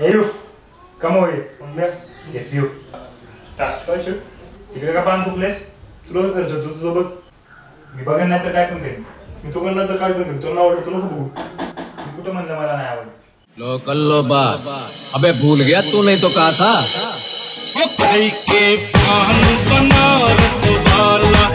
hey you come हो ये mummy yes you पैसे तिकडे का पान तुपलेस तुला काय करायचं तू तुझं बघ मी बघेन नाही तर काय पण करेन मी तो नंतर काय पण करेन तुला आवडत तुला बघू मी कुठं म्हणलं मला नाही आवडत लो कल्लो बा अबे भूल गया तू नहीं तो कहा था के पान बनारस वाला